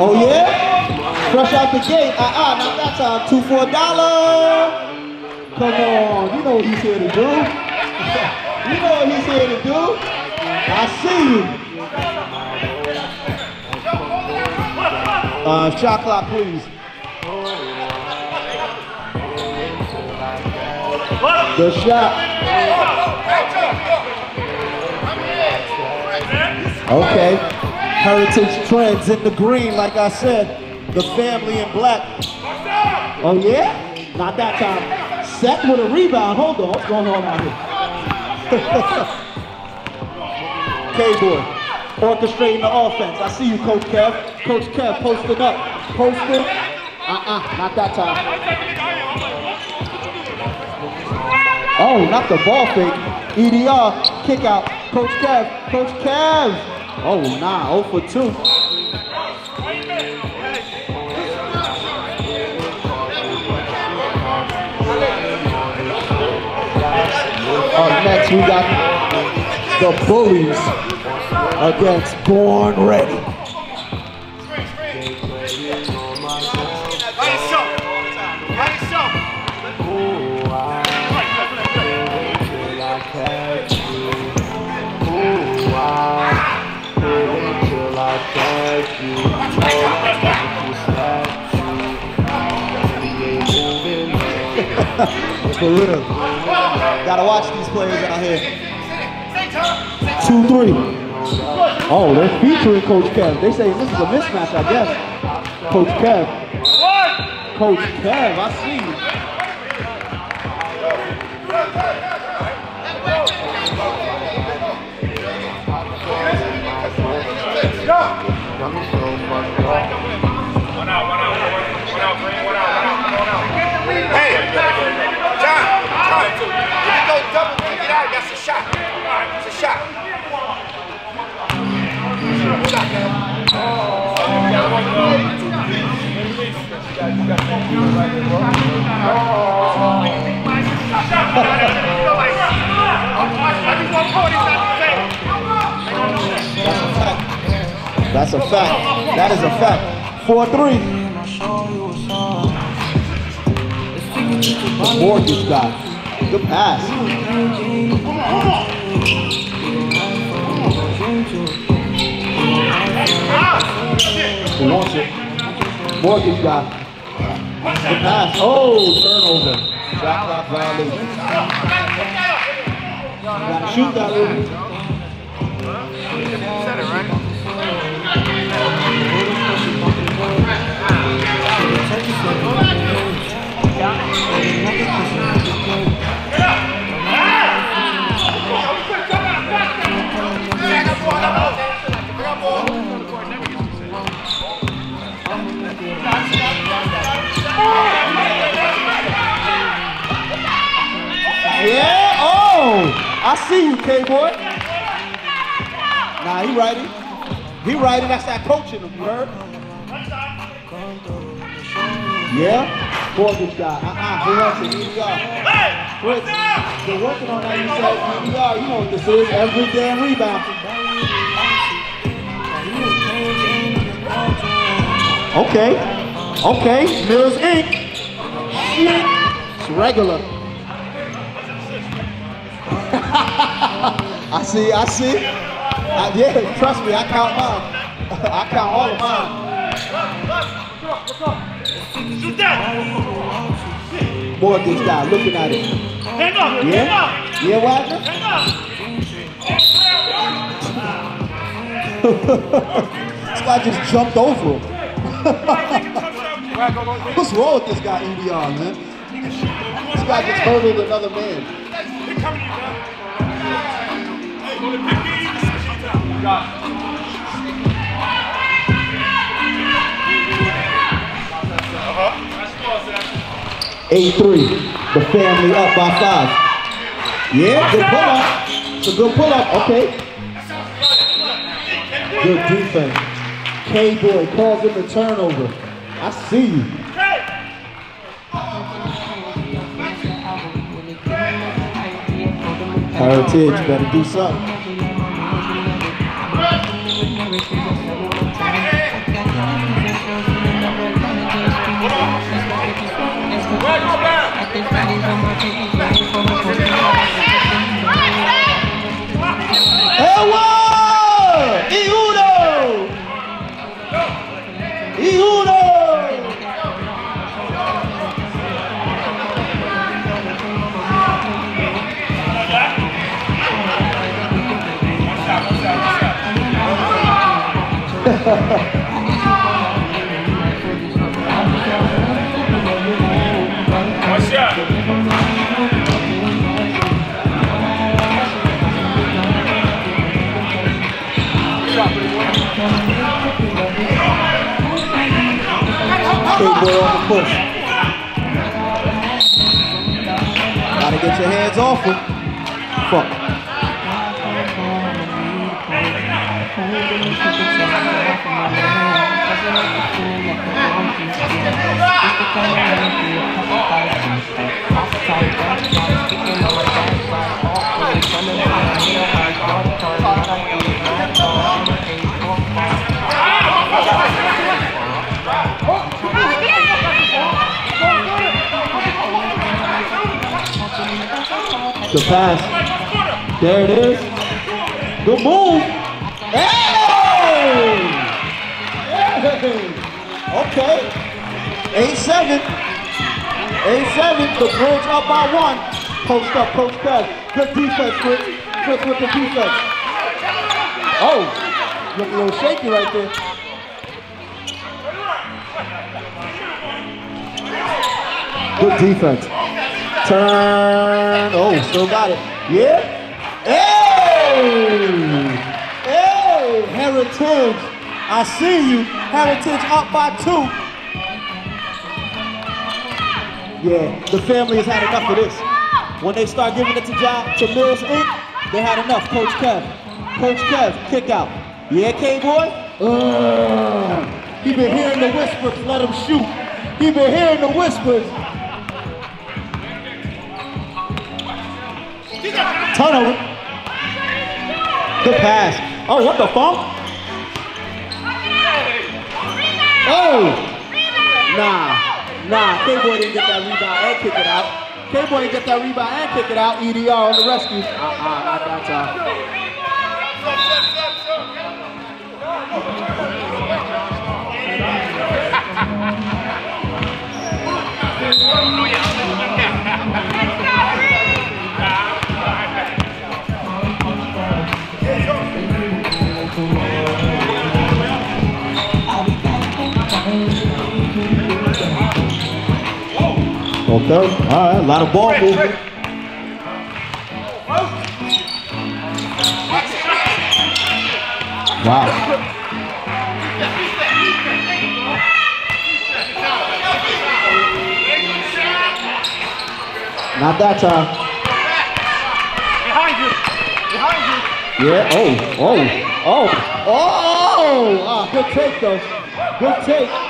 oh yeah? Fresh out the gate. Uh-uh, now that's a two for a dollar. Come on, you know what he's here to do. you know what he's here to do. I see you. Uh, shot clock, please. Good shot. Okay. Heritaj Trends in the green, like I said. The family in black. Oh yeah? Not that time. Seth with a rebound. Hold on. What's going on out here? K-Boy orchestrating the offense. I see you, Coach Kev. Coach Kev posting up. Posting. Uh-uh, not that time. Oh, not the ball fake. EDR, kick out. Coach Kev, Coach Kev. Oh, nah, 0 for 2. Up next, we got the Bullies against Born Ready. For real. Gotta watch these players out here. Two, three. Oh, they're featuring Coach Kev. They say this is a mismatch, I guess. Coach Kev. Coach Kev, I see you. Hey, that's a fact. That is a fact. 4-3. The mortgage guy. Good pass. Wants it. Mortgage guy. Good pass. Oh, turnover. Shot clock violation. Gotta shoot that Rudy. Said it, Yeah, oh! I see you, K-Boy. Nah, he righty. He righty, that's that coaching him, you heard? Yeah? Mortgage guy. Uh-uh, who wants it? EDR. Fritz, they're working on that, you said EDR. You know what this is, every damn rebound. Okay, okay, Mills Inc. Shit. It's regular. I see, I see. I, yeah, trust me, I count mine. I count all of mine. Mortgage guy looking at it. Hang up! Yeah? Yeah, Wagner? this guy just jumped over him. What's wrong with this guy, EDR, man? This guy just hurdled another man. Eight three. The family up by five. Yeah, good pull up. It's a good pull up. Okay. Good defense. K-Boy calls him the turnover. I see you. Heritaj better do something. Ewa! Push. Gotta get your hands off him. Fuck. The pass. There it is. The move. Hey! Hey! Okay. 8-7. 8-7. The Bulls up by one. Post up, post up. Good defense, Chris. Chris with the defense. Oh, look a little shaky right there. Good defense. Turn. Oh, still got it. Yeah. Hey! Hey! Heritaj. I see you. Heritaj up by two. Yeah, the family has had enough of this. When they start giving it to John, to Mills Inc., they had enough. Coach Kev. Coach Kev, kick out. Yeah, K-Boy? Uh, he been hearing the whispers, let him shoot. He been hearing the whispers. Turnover. Good pass. Oh, what the fuck? Oh! Nah. Nah, K-Boy didn't get that rebound and kick it out. K-Boy didn't get that rebound and kick it out. EDR on the rescue. Uh-uh, not that time. Okay, all right, a lot of ball movement. Wow. Not that time. Behind you. Behind you. Yeah, oh, oh, oh, oh! Ah, good take though. Good take.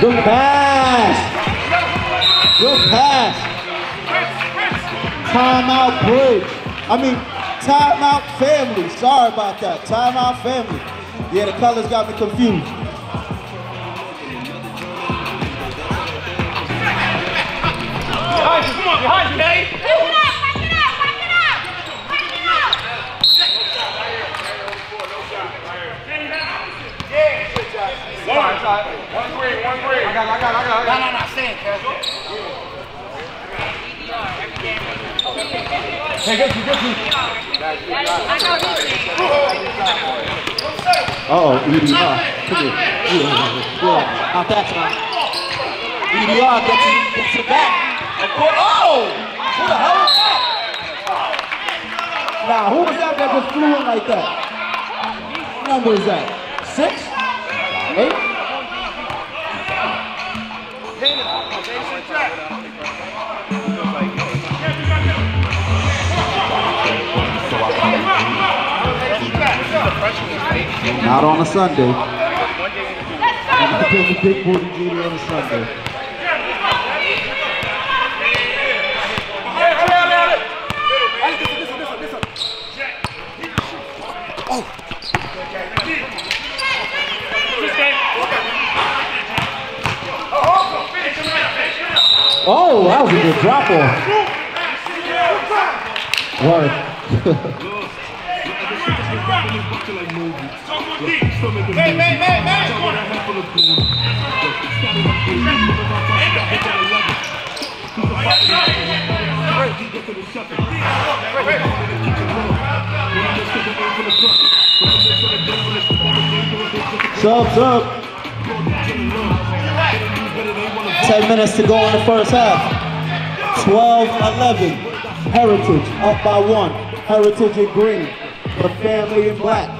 Good pass. Good pass. Timeout bridge. I mean, timeout family. Sorry about that. Timeout family. Yeah, the colors got me confused. Come on. Behind you, Dave. One, one green, one green. I got, I got, I got. No, no, no, stay in, Hey, get you, get you. Uh-oh, EDR. Come here. Yeah, yeah. That time. EDR gets you, gets you back. Oh! Who the hell was that? Nah, who was that that just flew in like that? What number is that? Six? Eight? Not on a Sunday. Not the big booty Judy on a Sunday. Oh! Oh, that was a good drop off. Word. Hey. Subs up. 10 minutes to go in the first half. 12-11. Heritaj up by one. Heritaj in green. The family in black.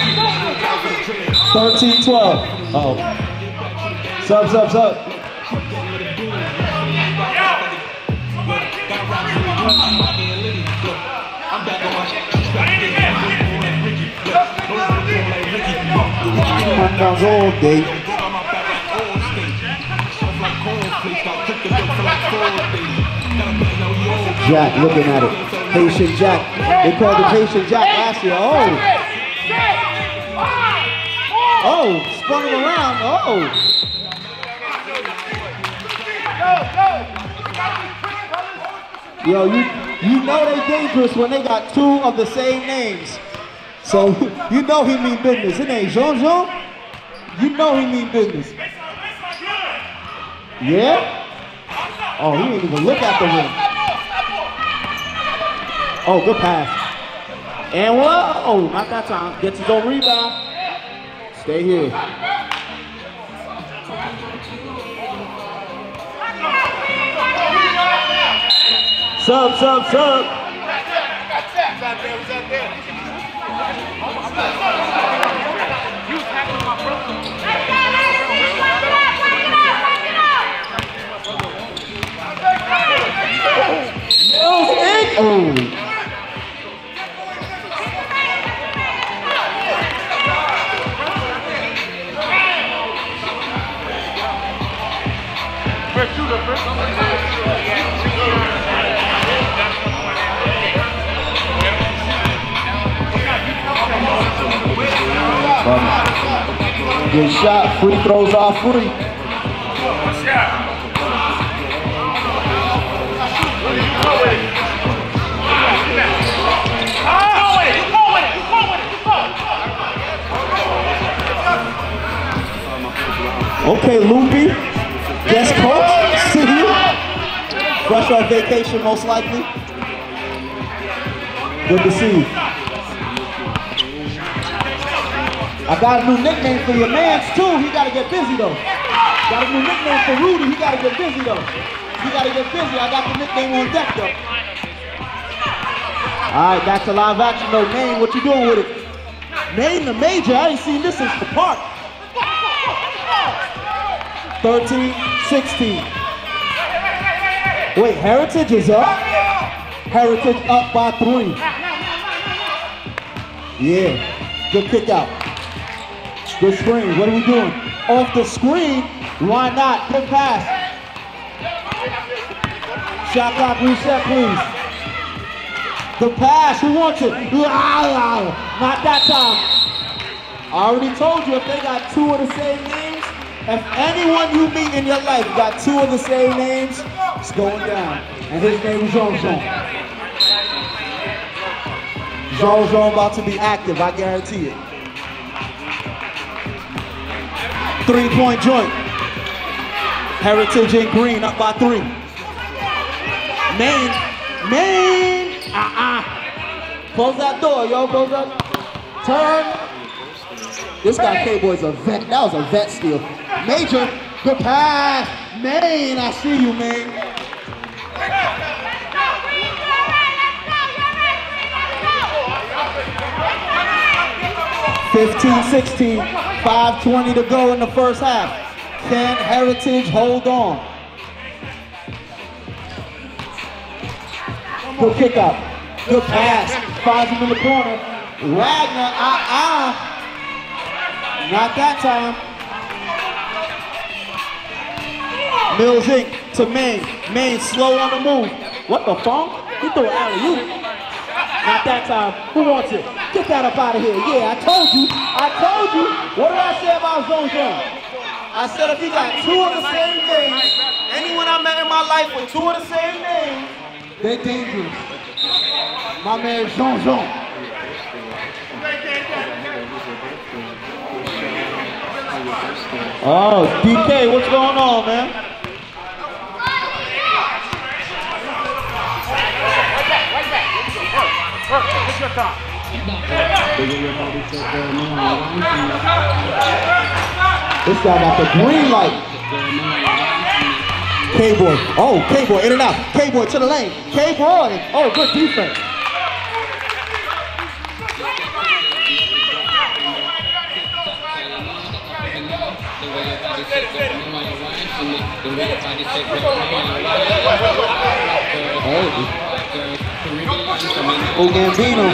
Thirteen, twelve. Oh. Sub, sub, sub. Touchdowns all day. Jack looking at it. Patient Jack. They called the Patient Jack last year. Oh, oh, spun him around. Oh. Yo, you you know they dangerous when they got two of the same names. So you know he mean business. His name Jean Jean. You know he mean business. Yeah? Oh, he didn't even look at the rim. Oh, good pass. And whoa, Oh, not that time. Gets his own rebound. Stay here. Sub, sub, sub. There? Oh. Throws are free. Okay, Loopy. Guest coach. See you. Fresh off vacation, most likely. Good to see you. I got a new nickname for your mans too. He gotta get busy though. Got a new nickname for Rudy. He gotta get busy though. He gotta get busy. I got the nickname on deck though. All right, back to live action though. Maine, what you doing with it? Maine the major. I ain't seen this since the park. 13, 16. Wait, Heritaj is up. Heritaj up by three. Yeah, good kick out. Good screen. What are we doing? Off the screen. Why not? Good pass. Shot clock reset, please. The pass. Who wants it? Not that time. I already told you if they got two of the same names, if anyone you meet in your life got two of the same names, it's going down. And his name is Jean Jean. Jean Jean about to be active, I guarantee it. Three-point joint. Heritaj in Green up by three. Man, man, uh-uh. Close that door, yo, close that Turn. This guy K-Boy's a vet. That was a vet steal. Major, good pass. Main, I see you, man. 15-16, 5.20 to go in the first half. Can Heritaj hold on? Good kick up. Good pass. Finds him in the corner. Wagner, uh-uh. Not that time. Mills Inc. to Maine. Maine slow on the move. What the funk? He threw alley oop. Not that time. Who wants it? Get that up out of here. Yeah, I told you. I told you. What did I say about zone zone? I said if you got two of the same names, anyone I met in my life with two of the same names, they're dangerous. My man Jean Jean. Oh, DK, what's going on, man? This guy got the green light. K-Boy. Oh, K-Boy, in and out. K-Boy to the lane. K-Boy. Oh, good defense. Oh, Gambino.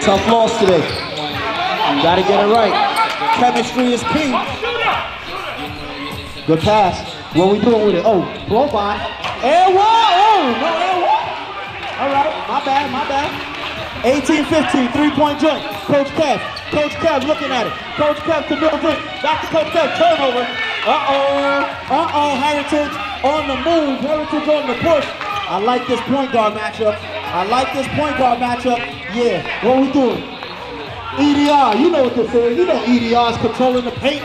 Tough loss today. Gotta get it right. Chemistry is key. Good pass. What we doing with it? Oh, blow by. Air one. Oh, no air wall. All right, my bad, my bad. 18-15, three-point joint. Coach Kev. Coach Kev looking at it. Coach Kev to Milton. Back to Coach Kev. Turnover. Uh-oh. Uh-oh. Heritaj on the move. Heritaj on the push. I like this point guard matchup. I like this point guard matchup. Yeah, what we doing? EDR, you know what this is. You know EDR is controlling the paint.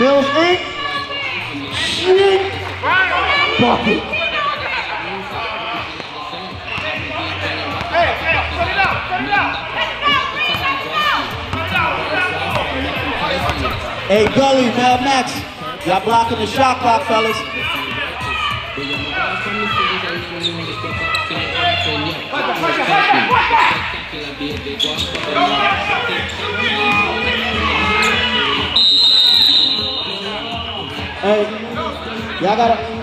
Mills Inc. Shit. Bucket. Hey, Gully, Mel Max. Y'all blocking the shot clock, fellas. Hey, y'all gotta.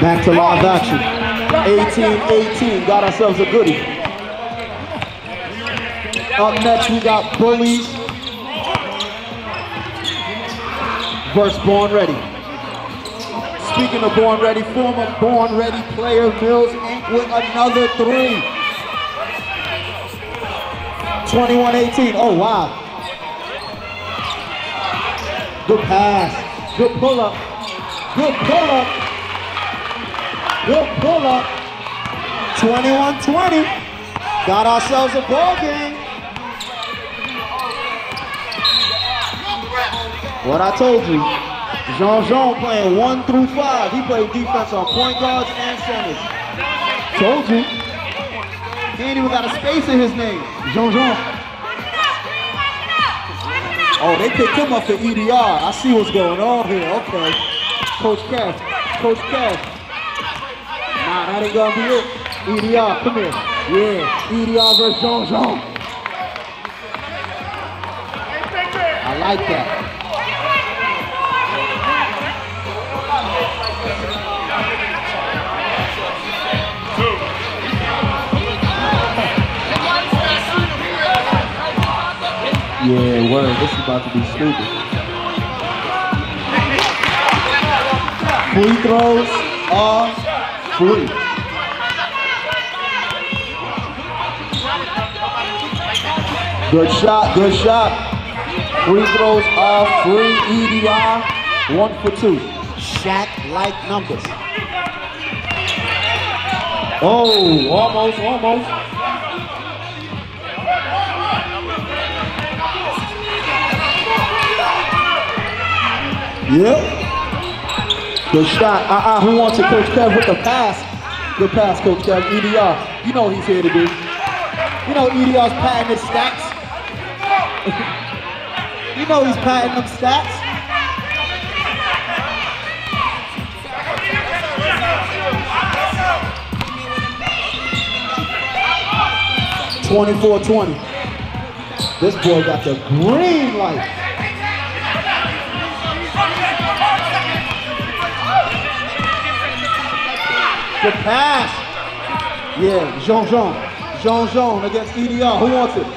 Back to live action. 18-18, got ourselves a goodie. Up next, we got Bullies versus Born Ready. Speaking of Born Ready, former Born Ready player Mills Inc. with another three. 21-18, oh wow. Good pass, good pull up, good pull up. Good pull up. 21-20. Got ourselves a ball game. What I told you. Jean Jean playing one through five. He played defense on point guards and centers. Told you. He ain't even got a space in his name. Jean Jean. Oh, they picked him up for EDR. I see what's going on here. Okay. Coach Kev. Coach Kev. Nah, that ain't gonna be it. EDR, come here. Yeah, EDR versus Jean Jean. I like that. Yeah, word. This is about to be stupid. Free throws are free. Good shot, good shot. Free throws are free. EDR, one for two. Shaq-like numbers. Oh, almost, almost. Yep. Good shot. Uh-uh, who wants it? Coach Kev with the pass. Good pass, Coach Kev. EDR. You know what he's here to do. You know EDR's patting his stats. you know he's patting them stats. Twenty-four twenty. This boy got the green light. Good pass. Yeah, Jean Jean. Jean Jean against EDR. Who wants it?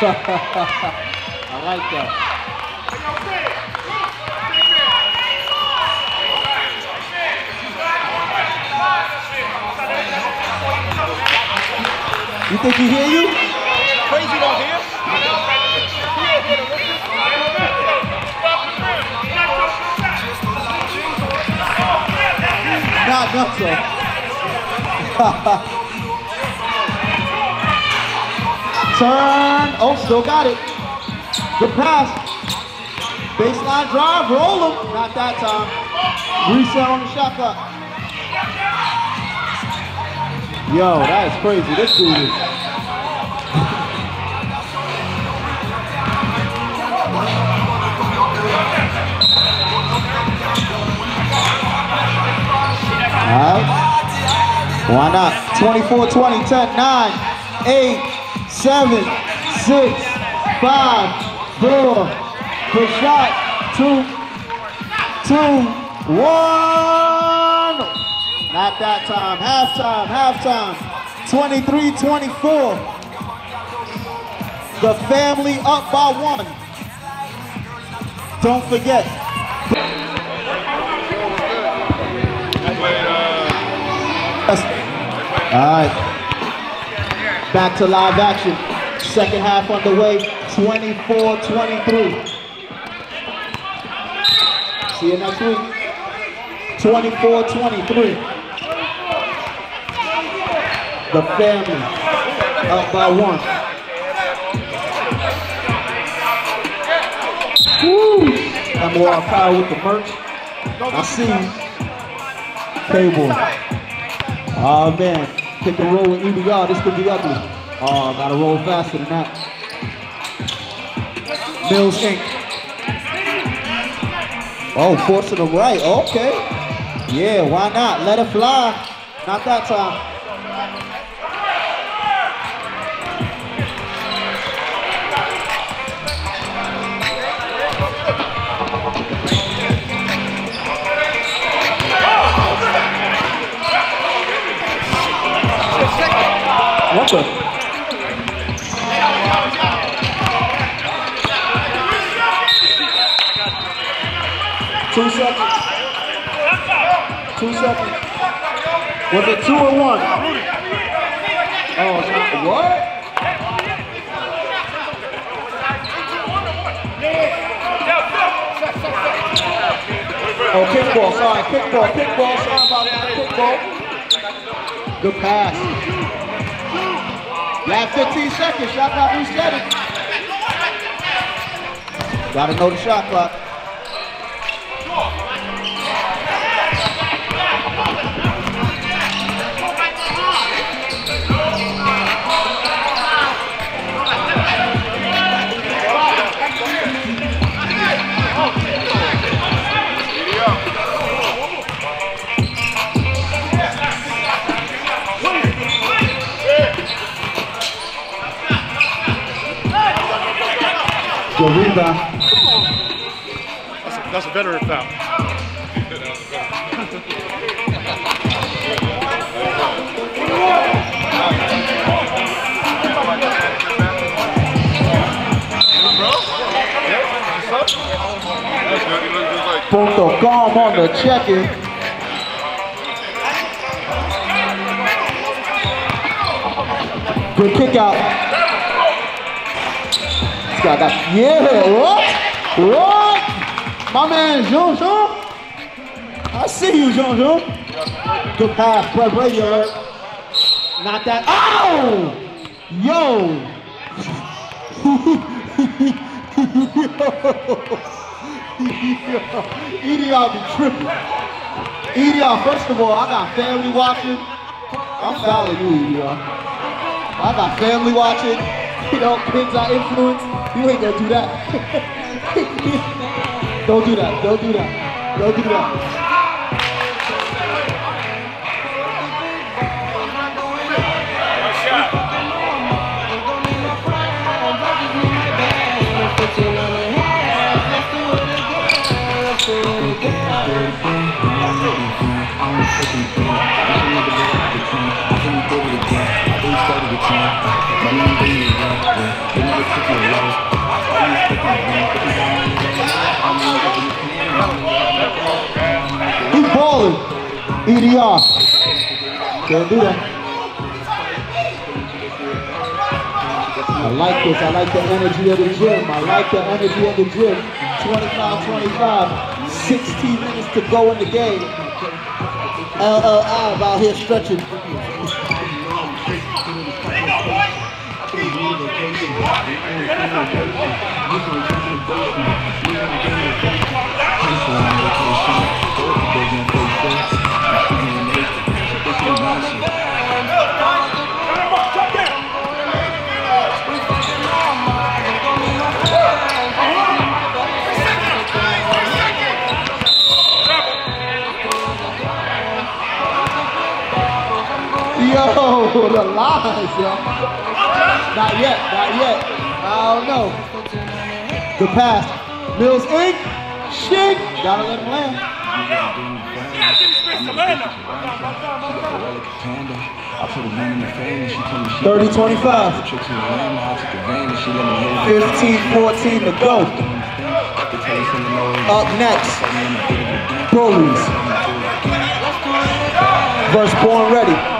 I like that. You think he hear you? Enough so. Turn. Oh, still got it. Good pass. Baseline drive. Roll him. Not that time. Reset on the shot clock. Yo, that is crazy. This dude is. All right. Why not? 24, 20, 10, 9, 8, 7, 6, 5, 4. Good shot. 2, 2, 1. Not that time. Halftime, halftime. 23, 24. The family up by one. Don't forget, right. Back to live action. Second half underway. 24-23. See you next week. 24-23. The family up by one. Woo! Mor Apparel with the merch. I see you. Cable. Oh man, pick and roll with EDR. This could be ugly. Oh, gotta roll faster than that. Mills Inc. Oh, forcing the right. Okay. Yeah, why not? Let it fly. Not that time. The? Two seconds. Two seconds. Was it two or one? Oh, not. What? Oh, kickball. Sorry, kickball. Kickball. Sorry about that. Kickball. Good pass. Last 15 seconds. Shot clock resetting. Gotta know the shot clock. rebound. That's a, that's a veteran foul. Puerto Gom on the check-in. Good kick out. This guy yeah, what? What? My man, Jean Jean. I see you, Jean Jean. Good pass, Fred Radio. Not that, oh! Yo! EDR be tripping. EDR, first of all, I got family watching. I'm following you, EDR. I got family watching. You know, kids are influenced. You ain't gonna do that. Don't do that. Don't do that. Don't do that. He's balling. EDR. Can't do that. I like this. I like the energy of the gym. I like the energy of the gym. 25-25. 16 minutes to go in the game. LLI out here stretching. Lies, yo. Not yet, not yet. I don't know. Good pass. Mills Inc. Shit. Gotta let him land. The she 30, 25. Trick to the lamb, I took a van and she let me live. 15, 14 to go. The the. Up next, Bullies. Verse Born Ready.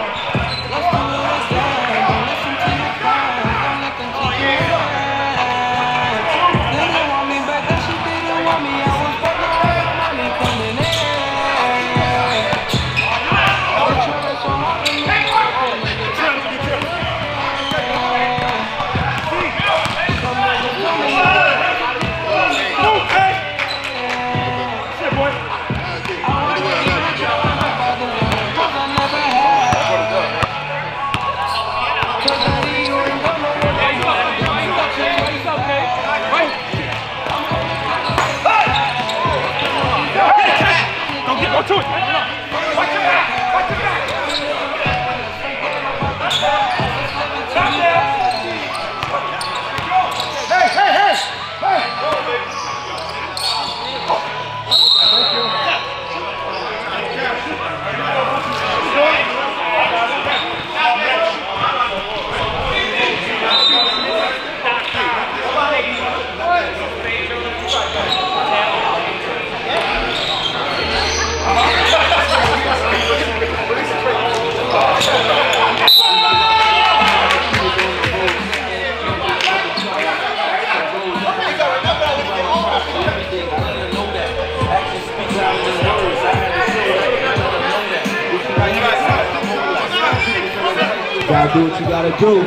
You gotta do what you gotta do.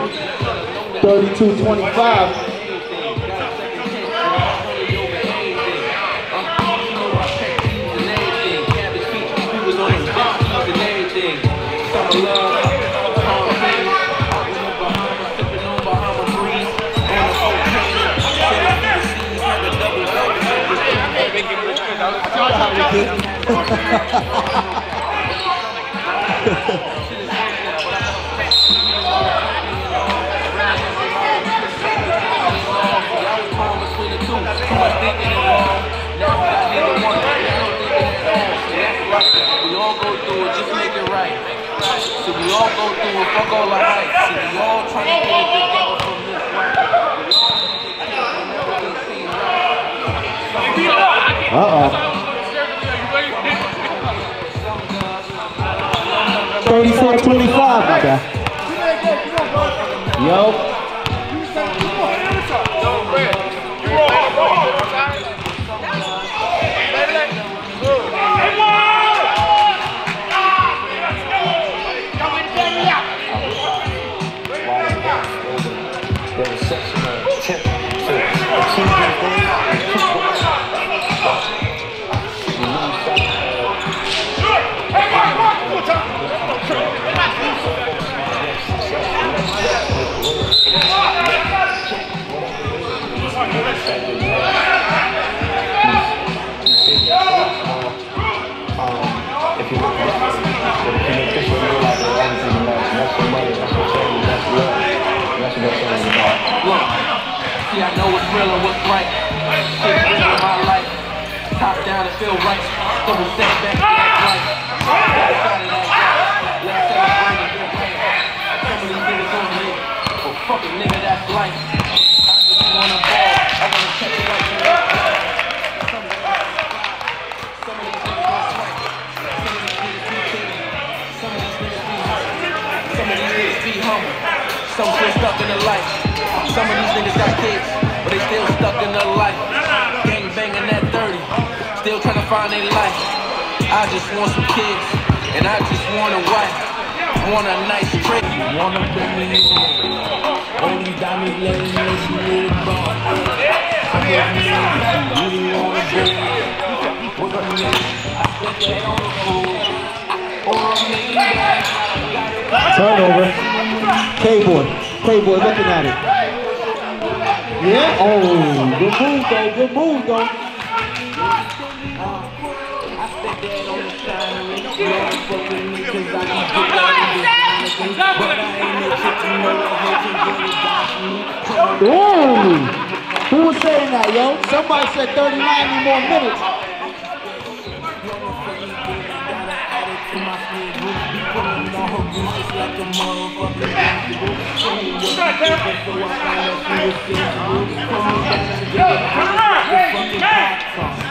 32 25. We Uh-oh. 34-25, my guy. Yo. Know what's real and what's right. Shit real in my life. Top down and feel right. Double step back, act right. Oh, nigga, that's life. I just wanna ball. I wanna catch. Some of these niggas don't swipe. Some of these niggas. Some of these niggas be humble. Some stuck in the life. Some of these niggas got kids, they still stuck in their life. Gang banging at 30, still trying to find their life. I just want some kids, and I just want a wife. Want a nice trick. Wanna bring me. All these diamonds me me wanna on the. Or a bags. Turnover. K-Boy. K-Boy looking at it. Yeah. Oh, good move though. Good move though. I spent that on the shine. You don't fuck with me 'cause I can get out of this kind of thing. But I ain't no shit to know I hate to get it down for me.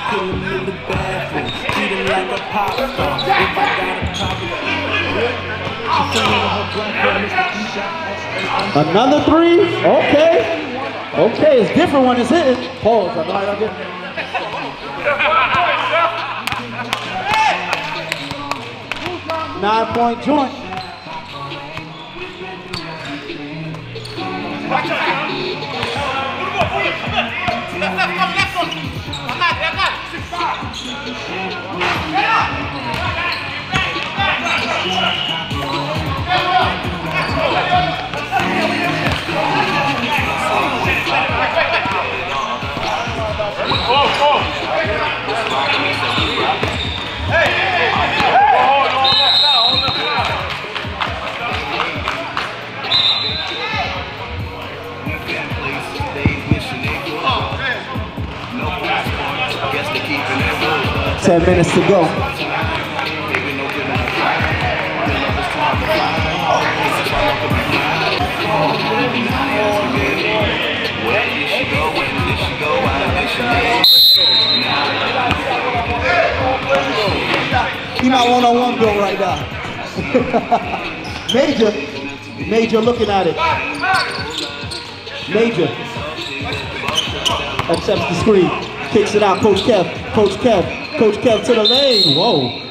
Ooh. Who was saying that, yo? Somebody said 30, 90 more minutes. Another three? Okay. Okay, it's different when it's hitting. Pause. I know how get. Nine point joint. Hey! Ten minutes to go. He my one-on-one bill right now. Major, Major looking at it. Major accepts the screen, kicks it out. Coach Kev, Coach Kev, Coach Kev to the lane. Whoa.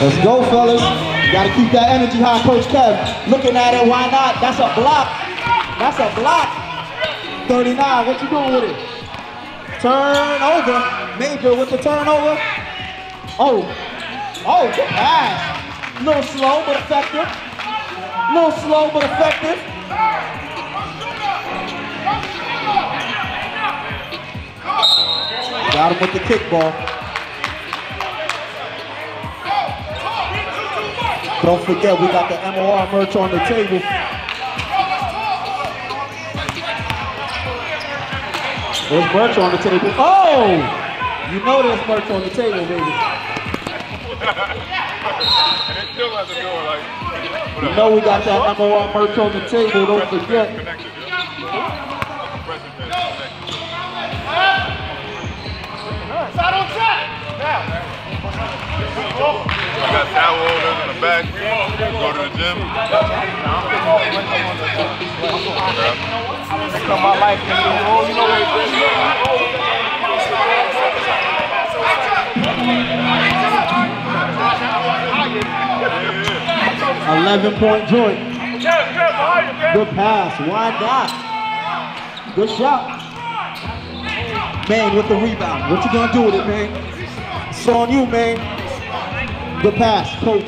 Let's go, fellas. Gotta keep that energy high, Coach Kev. Looking at it, why not? That's a block. That's a block. 39, what you doing with it? Turnover. Major with the turnover. Oh, oh, good pass. A little slow, but effective. A little slow, but effective. Got him with the kickball. Don't forget, we got the MOR merch on the table. There's merch on the table. Oh! You know there's merch on the table, baby. You know we got that MOR merch on the table, don't forget. Side on track! I got towel holders in the back. Go to the gym. Come my life, can be you know what it is. 11 point joint. Good pass, Why not? Good shot. Man with the rebound. What you gonna do with it, man? It's on you, man. Good pass, coach.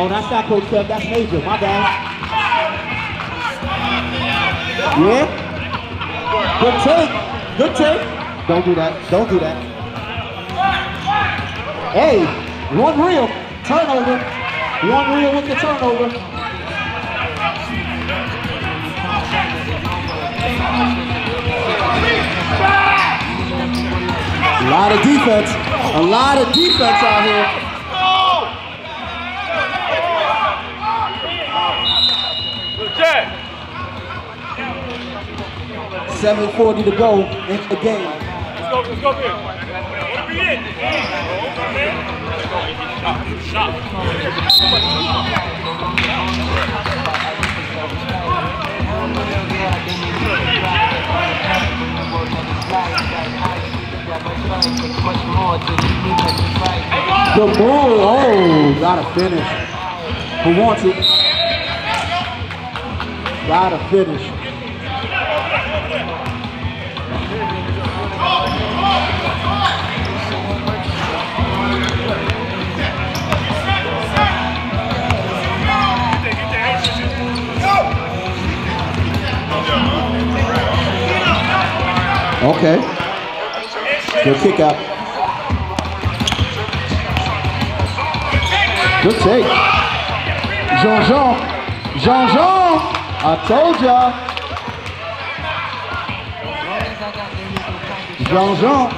Oh, that's not Coach Kev, that's Major, my bad. Yeah? Good take, good take. Don't do that, don't do that. Hey, one real turnover. One real with the turnover. A lot of defense. A lot of defense out here. Seven forty to go in the game. Let's go, let's go, man. The ball, oh, gotta finish. Who wants it? Gotta finish. Okay. Good kick out. Good take. Jean-Jean. Jean-Jean. I told ya. Jean-Jean.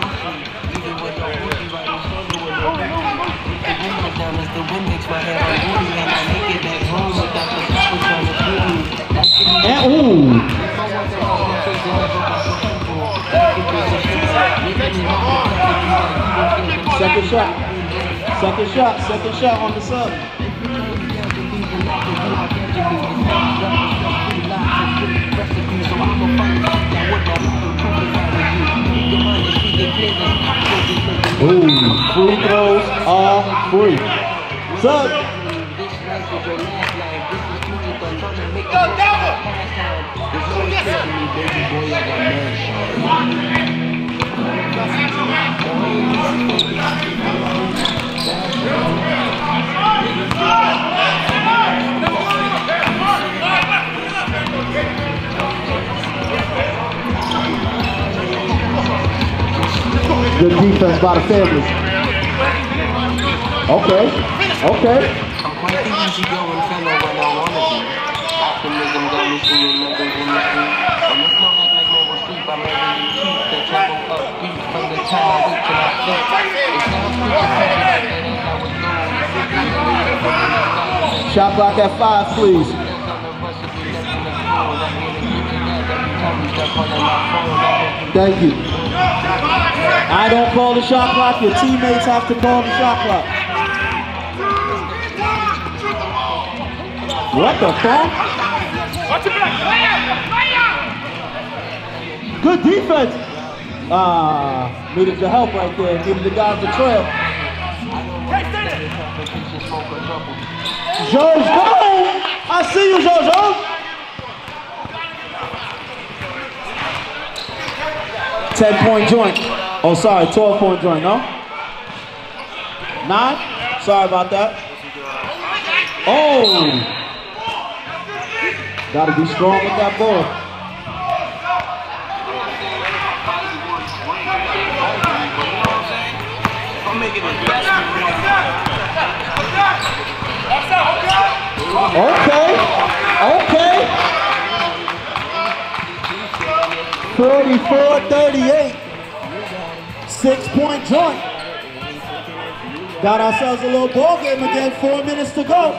And ooh. Second shot. Second shot. Second shot on the sub. Ooh. Free throws are free. Sub. Go, Delta! Good defense by the family. Okay. Okay. I'm quite the easygoing fellow when I be. Optimism in the kitchen that every time you step on my phone, that make you Thank you. I don't call the shot clock. Your teammates have to call the shot clock. What the fuck? Watch your back. Good defense. Ah, needed your help right there. Needed the guys to trail. competition, smoke or. Jojo! I see you, Jojo! Ten point joint. Oh, sorry, 12 point joint, no? Nine? Sorry about that. Oh! Gotta be strong with that ball. Okay. Okay. 44 38. Six point joint. Got ourselves a little ball game again. Four minutes to go.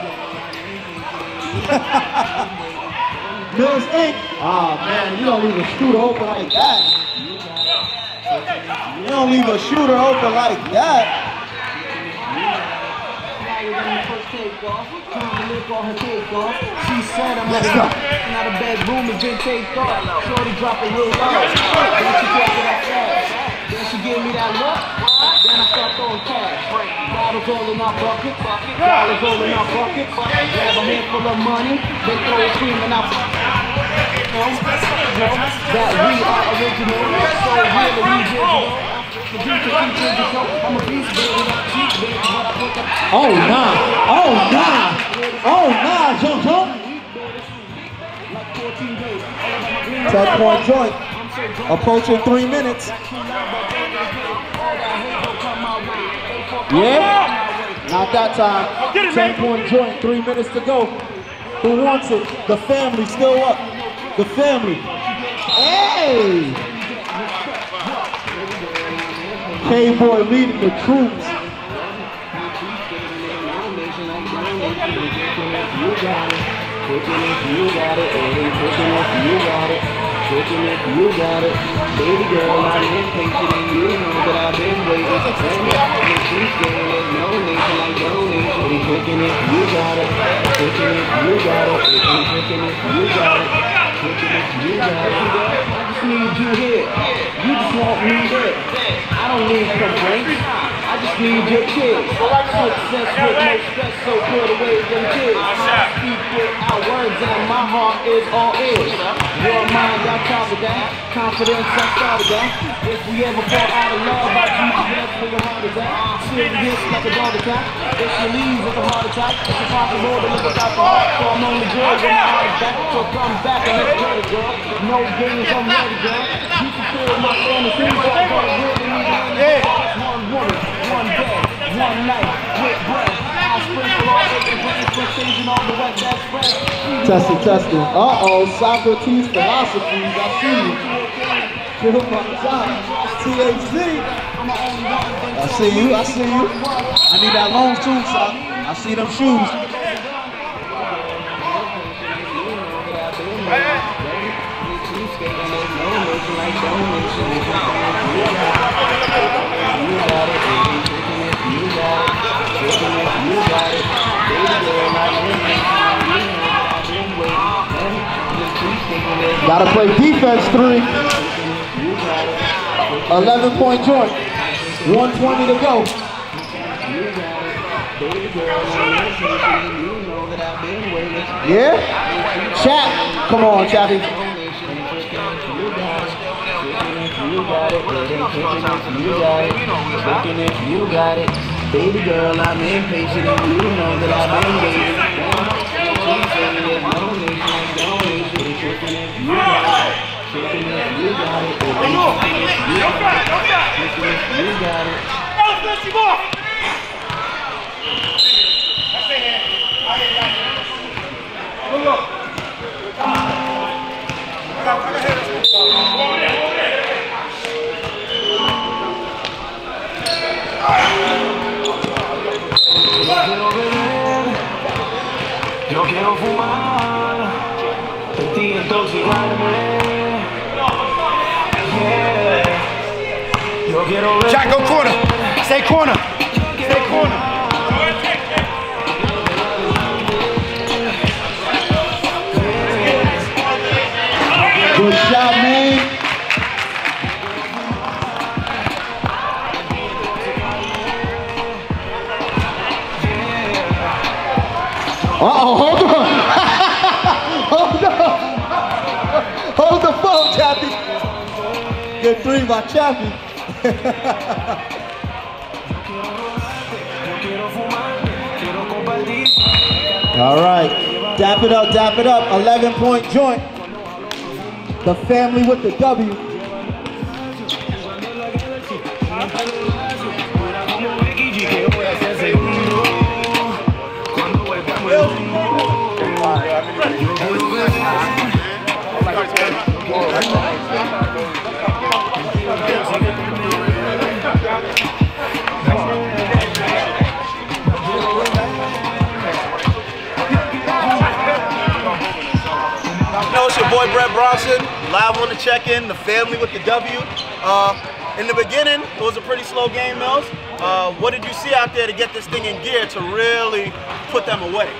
Mills Inc. Oh man, you don't leave a shooter open like that. You don't leave a shooter open like that. Takeoff. Trying to lick all her cake off. She said I'm Let's not go. Now the bedroom has been taped off. Shorty drop a little low. Then she talk to that fast. Then she give me that look. Then I start throwing cash. Bottles all in our bucket. Dollars all in our bucket. Grab a handful of money. Then throw a cream in our know, know that we are original. So real and we digital. Producer features the show. I'm a beast, baby. Not cheap, baby. But I put the Oh nah. Oh nah. Oh nah, jump jump. like 14 days. All about my green. 10 point joint. I'm so drunk. Approaching three minutes. All that hate will come my way. They fuck my Yeah. Not that time. 10 point joint, three minutes to go. Who wants it? The family still up. The family. Hey! K-Boy leading the troops. Cooking if you got it, hey, cooking if you got it, cooking if you got it. Baby girl, I'm impatient and you know that I've been waiting. Send me streets, getting it, no nation like donation. Hey, cooking if you got it, cooking if you got it, hey, cooking if you got it, cooking if you got it. Need you here, you just want me there. I don't need complaints. I need your kids. Success with no stress, so put away them kids. I speak without words and my heart is all ears. Your mind got top of that. Confidence, I started that. If we ever fall out of love, I'll keep you best for your heart attack. Serious like a dog attack. If she leaves with a heart attack, it's a impossible to live without the heart. So I'm only good when my heart is back. So come back and let's get it, girl. No games, I'm ready, girl. You can feel my fantasies, but I really need. One woman, one night, with breath. I sprinkle all the brains, precision on the wet best friend. Testing, testing. Uh-oh, Socrates philosophies. I see you. Kill my shot. THC. I see you, I see you. I need that long too, son. I see them shoes. Gotta play defense three. 11 point joint. 120 to go. Yeah? Chat. Come on, Chappy. You got it, baby girl. I'm impatient, and you know that I've been waiting. It, you got it, you got it, chicken if you got quiero fumar de ti intoxicarme. Yeah. Yo quiero ver. Jack, go corner. Stay corner. Stay corner. Good man. Uh-oh, hold on. hold on. Hold the phone, Chappie. Good three by Chappie. All right. Dap it up, dap it up. 11 point joint. The family with the W. live on the check-in, the family with the W. Uh, in the beginning, it was a pretty slow game, Mills. Uh, what did you see out there to get this thing in gear to really put them away?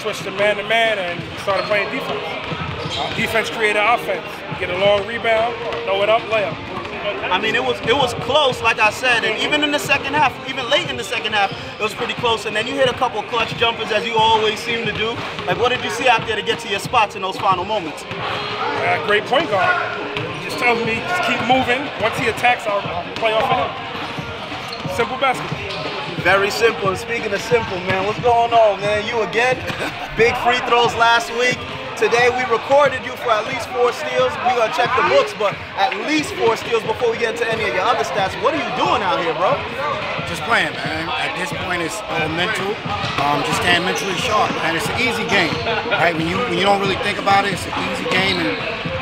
Switched to man to man and started playing defense. Uh, defense created offense. Get a long rebound, throw it up, layup. I mean, it was it was close, like I said, and even in the second half, even late in the second half, it was pretty close. And then you hit a couple clutch jumpers, as you always seem to do. Like, what did you see out there to get to your spots in those final moments? Uh, great point guard. He just tells me just keep moving. Once he attacks, I'll play off of him. Simple basketball. Very simple. And speaking of simple, man, what's going on, man? You again? Big free throws last week. Today we recorded you for at least four steals. We're gonna check the books, but at least four steals before we get into any of your other stats. What are you doing out here, bro? Just playing, man. At this point, it's all mental. Um, just staying mentally sharp, man. It's an easy game, right? When you when you don't really think about it, it's an easy game, and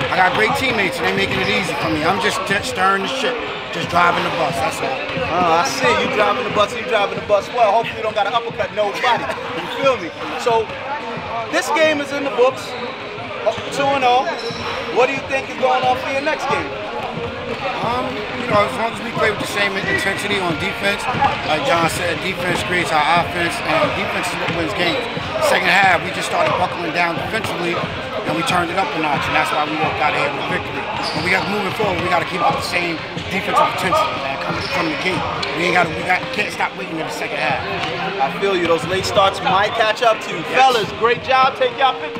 I got great teammates, and they're making it easy for me. I'm just stirring the shit, just driving the bus. That's all. Uh, I see you driving the bus. You driving the bus well. Hopefully you don't got to uppercut nobody. You feel me? So this game is in the books. Two and zero. What do you think is going on for your next game? Um, you know, as long as we play with the same intensity on defense, like John said, defense creates our offense, and defense is what wins games. Second half, we just started buckling down defensively, and we turned it up a notch, and that's why we walked out of here with a victory. But we got moving forward. We got to keep up the same defensive intensity, man, coming from the gate. We ain't got to. We got can't stop waiting in the second half. I feel you. Those late starts might catch up to you. Fellas, great job. Take y'all pick.